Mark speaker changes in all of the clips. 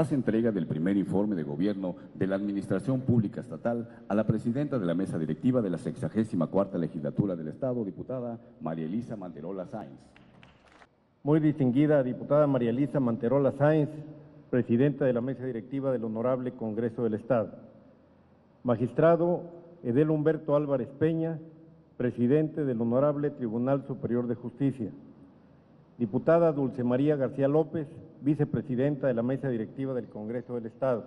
Speaker 1: hace entrega del primer informe de gobierno de la Administración Pública Estatal a la presidenta de la mesa directiva de la 64 Legislatura del Estado, diputada María Elisa Manterola Sáenz.
Speaker 2: Muy distinguida diputada María Elisa Manterola Sáenz, presidenta de la mesa directiva del Honorable Congreso del Estado. Magistrado Edel Humberto Álvarez Peña, presidente del Honorable Tribunal Superior de Justicia. Diputada Dulce María García López, vicepresidenta de la mesa directiva del Congreso del Estado.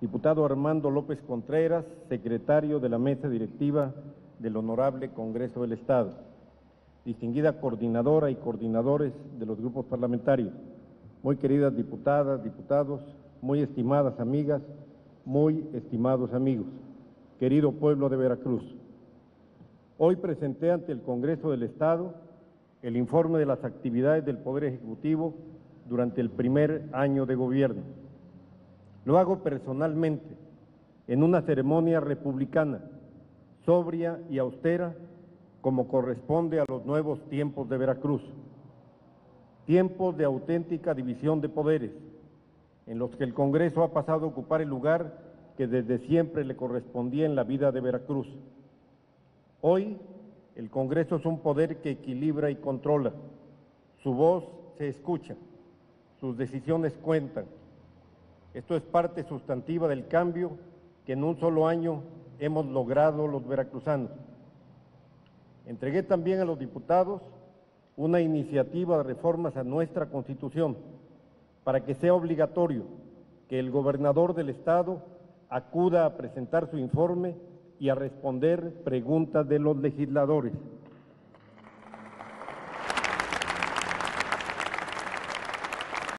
Speaker 2: Diputado Armando López Contreras, secretario de la mesa directiva del Honorable Congreso del Estado. Distinguida coordinadora y coordinadores de los grupos parlamentarios. Muy queridas diputadas, diputados, muy estimadas amigas, muy estimados amigos, querido pueblo de Veracruz. Hoy presenté ante el Congreso del Estado el informe de las actividades del Poder Ejecutivo durante el primer año de gobierno. Lo hago personalmente, en una ceremonia republicana, sobria y austera, como corresponde a los nuevos tiempos de Veracruz. Tiempos de auténtica división de poderes, en los que el Congreso ha pasado a ocupar el lugar que desde siempre le correspondía en la vida de Veracruz. Hoy, el Congreso es un poder que equilibra y controla. Su voz se escucha, sus decisiones cuentan. Esto es parte sustantiva del cambio que en un solo año hemos logrado los veracruzanos. Entregué también a los diputados una iniciativa de reformas a nuestra Constitución para que sea obligatorio que el gobernador del Estado acuda a presentar su informe y a responder preguntas de los legisladores.